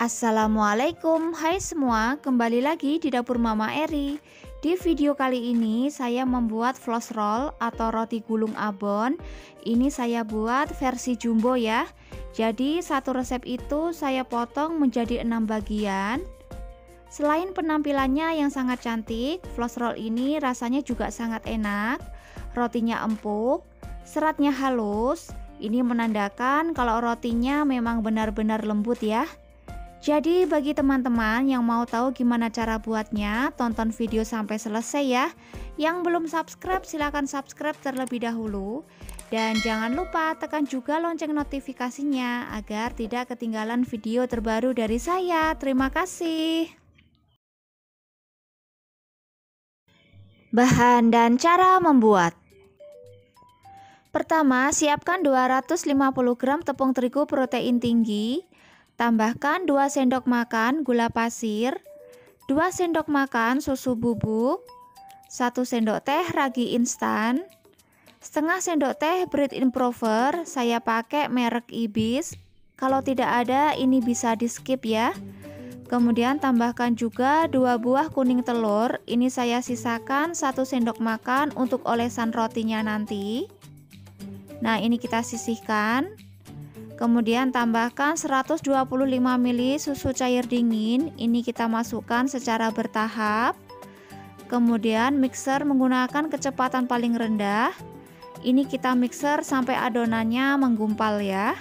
Assalamualaikum, hai semua, kembali lagi di dapur Mama Eri. Di video kali ini saya membuat floss roll atau roti gulung abon. Ini saya buat versi jumbo ya. Jadi satu resep itu saya potong menjadi enam bagian. Selain penampilannya yang sangat cantik, floss roll ini rasanya juga sangat enak. Rotinya empuk, seratnya halus. Ini menandakan kalau rotinya memang benar-benar lembut ya. Jadi bagi teman-teman yang mau tahu gimana cara buatnya, tonton video sampai selesai ya. Yang belum subscribe silahkan subscribe terlebih dahulu. Dan jangan lupa tekan juga lonceng notifikasinya agar tidak ketinggalan video terbaru dari saya. Terima kasih. Bahan dan cara membuat Pertama, siapkan 250 gram tepung terigu protein tinggi Tambahkan 2 sendok makan gula pasir, 2 sendok makan susu bubuk, 1 sendok teh ragi instan, setengah sendok teh bread improver, saya pakai merek Ibis. Kalau tidak ada ini bisa di skip ya. Kemudian tambahkan juga 2 buah kuning telur. Ini saya sisakan 1 sendok makan untuk olesan rotinya nanti. Nah, ini kita sisihkan. Kemudian tambahkan 125 ml susu cair dingin. Ini kita masukkan secara bertahap. Kemudian mixer menggunakan kecepatan paling rendah. Ini kita mixer sampai adonannya menggumpal ya.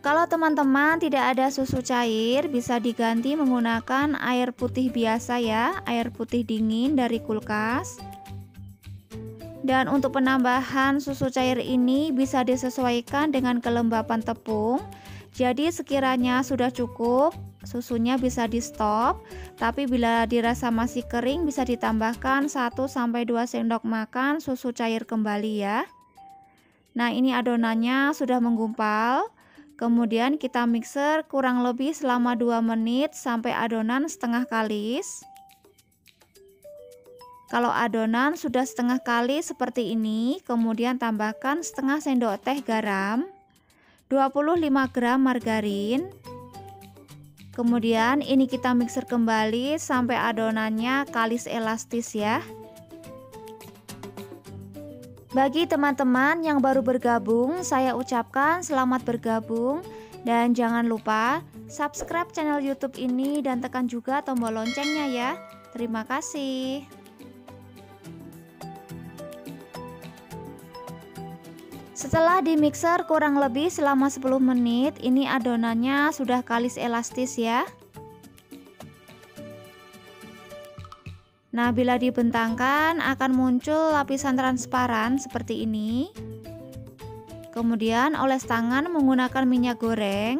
Kalau teman-teman tidak ada susu cair, bisa diganti menggunakan air putih biasa ya, air putih dingin dari kulkas. Dan untuk penambahan susu cair ini bisa disesuaikan dengan kelembapan tepung. Jadi sekiranya sudah cukup, susunya bisa di stop. Tapi bila dirasa masih kering bisa ditambahkan 1 sampai 2 sendok makan susu cair kembali ya. Nah, ini adonannya sudah menggumpal. Kemudian kita mixer kurang lebih selama 2 menit sampai adonan setengah kalis. Kalau adonan sudah setengah kali seperti ini, kemudian tambahkan setengah sendok teh garam, 25 gram margarin. Kemudian ini kita mixer kembali sampai adonannya kalis elastis ya. Bagi teman-teman yang baru bergabung, saya ucapkan selamat bergabung dan jangan lupa subscribe channel YouTube ini dan tekan juga tombol loncengnya ya. Terima kasih. Setelah di mixer kurang lebih selama 10 menit, ini adonannya sudah kalis elastis ya. Nah, bila dibentangkan akan muncul lapisan transparan seperti ini. Kemudian oles tangan menggunakan minyak goreng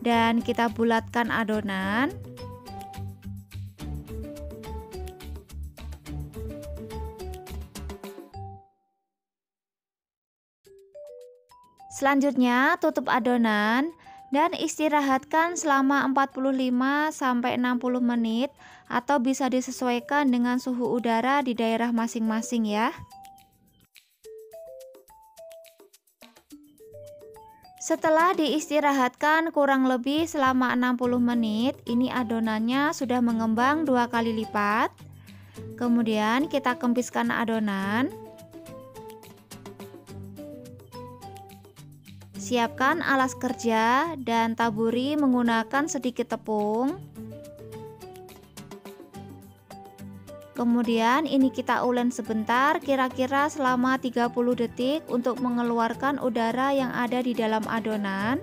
dan kita bulatkan adonan. Selanjutnya tutup adonan dan istirahatkan selama 45 sampai 60 menit atau bisa disesuaikan dengan suhu udara di daerah masing-masing ya. Setelah diistirahatkan kurang lebih selama 60 menit, ini adonannya sudah mengembang dua kali lipat. Kemudian kita kempiskan adonan. Siapkan alas kerja dan taburi menggunakan sedikit tepung. Kemudian ini kita ulen sebentar kira-kira selama 30 detik untuk mengeluarkan udara yang ada di dalam adonan.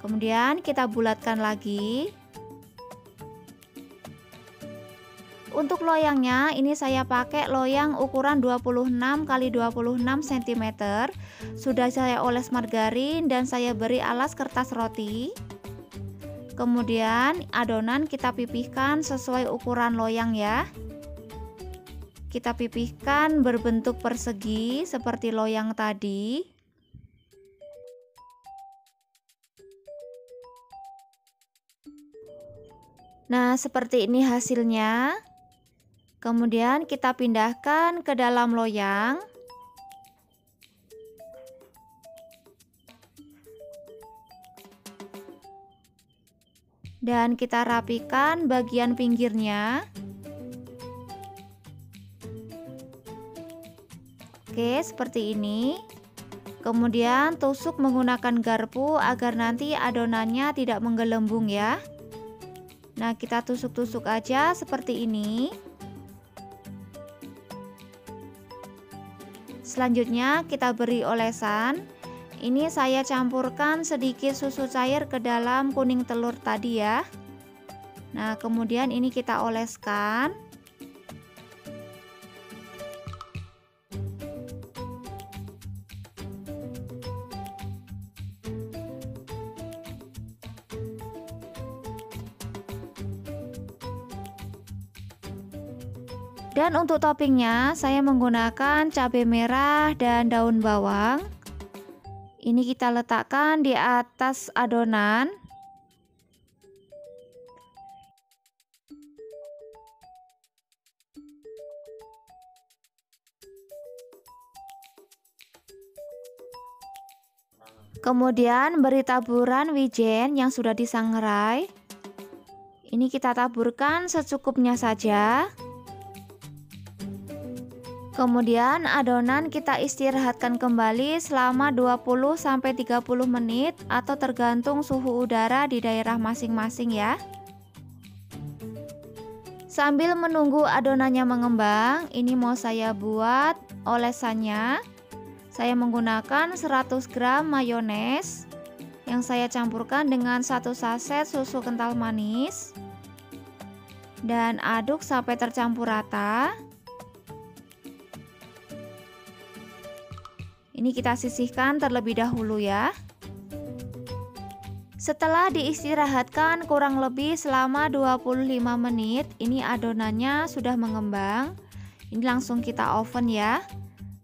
Kemudian kita bulatkan lagi. Untuk loyangnya ini saya pakai loyang ukuran 26 x 26 cm. Sudah saya oles margarin dan saya beri alas kertas roti. Kemudian adonan kita pipihkan sesuai ukuran loyang ya. Kita pipihkan berbentuk persegi seperti loyang tadi. Nah, seperti ini hasilnya. Kemudian kita pindahkan ke dalam loyang. Dan kita rapikan bagian pinggirnya. Oke, seperti ini. Kemudian tusuk menggunakan garpu agar nanti adonannya tidak menggelembung ya. Nah, kita tusuk-tusuk aja seperti ini. Selanjutnya kita beri olesan. Ini saya campurkan sedikit susu cair ke dalam kuning telur tadi ya. Nah kemudian ini kita oleskan Dan untuk toppingnya saya menggunakan cabai merah dan daun bawang. Ini kita letakkan di atas adonan. Kemudian beri taburan wijen yang sudah disangrai. Ini kita taburkan secukupnya saja. Kemudian adonan kita istirahatkan kembali selama 20-30 menit atau tergantung suhu udara di daerah masing-masing ya. Sambil menunggu adonannya mengembang, ini mau saya buat olesannya. Saya menggunakan 100 gram mayones yang saya campurkan dengan satu saset susu kental manis dan aduk sampai tercampur rata. Ini kita sisihkan terlebih dahulu ya. Setelah diistirahatkan kurang lebih selama 25 menit, ini adonannya sudah mengembang. Ini langsung kita oven ya.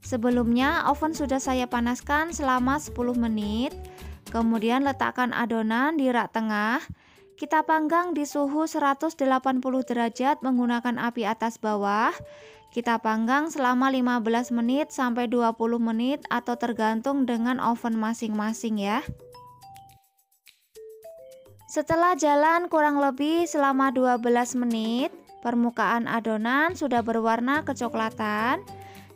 Sebelumnya oven sudah saya panaskan selama 10 menit. Kemudian letakkan adonan di rak tengah. Kita panggang di suhu 180 derajat menggunakan api atas bawah kita panggang selama 15 menit sampai 20 menit atau tergantung dengan oven masing-masing ya. Setelah jalan kurang lebih selama 12 menit, permukaan adonan sudah berwarna kecoklatan.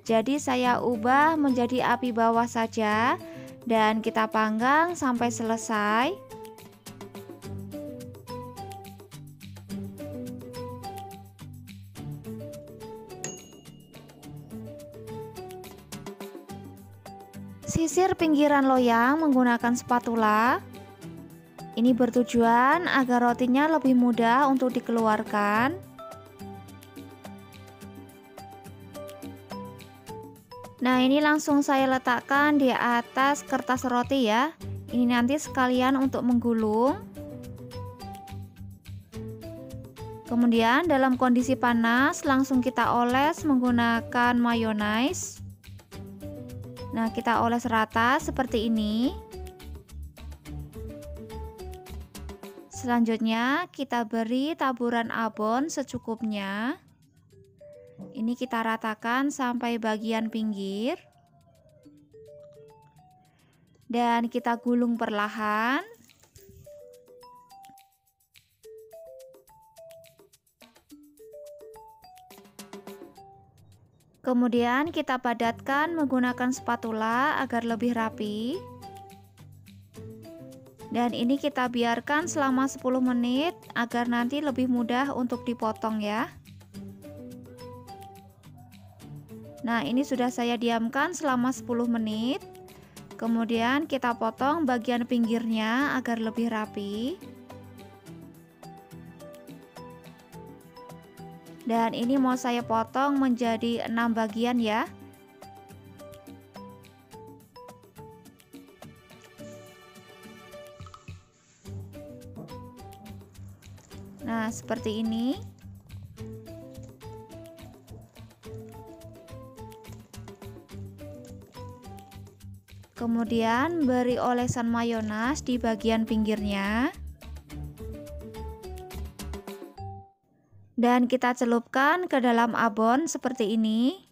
Jadi saya ubah menjadi api bawah saja dan kita panggang sampai selesai. Sisir pinggiran loyang menggunakan spatula. Ini bertujuan agar rotinya lebih mudah untuk dikeluarkan. Nah, ini langsung saya letakkan di atas kertas roti ya. Ini nanti sekalian untuk menggulung. Kemudian dalam kondisi panas langsung kita oles menggunakan mayonnaise. Nah, kita oles rata seperti ini. Selanjutnya, kita beri taburan abon secukupnya. Ini kita ratakan sampai bagian pinggir. Dan kita gulung perlahan. Kemudian kita padatkan menggunakan spatula agar lebih rapi. Dan ini kita biarkan selama 10 menit agar nanti lebih mudah untuk dipotong ya. Nah, ini sudah saya diamkan selama 10 menit. Kemudian kita potong bagian pinggirnya agar lebih rapi. Dan ini mau saya potong menjadi enam bagian ya Nah, seperti ini. Kemudian beri olesan mayones di bagian pinggirnya. Dan kita celupkan ke dalam abon seperti ini.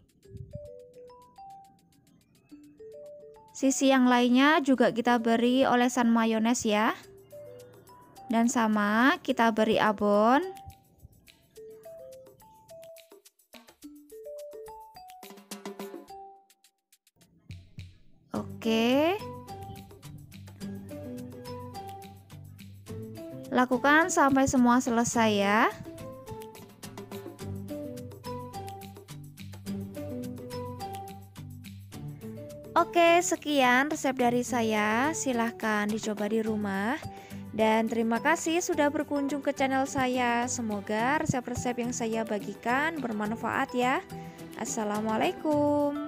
Sisi yang lainnya juga kita beri olesan mayones ya. dan sama kita beri abon Oke Lakukan sampai semua selesai ya Oke, sekian resep dari saya. Silahkan dicoba di rumah. Dan terima kasih sudah berkunjung ke channel saya. Semoga resep-resep yang saya bagikan bermanfaat ya. Assalamualaikum.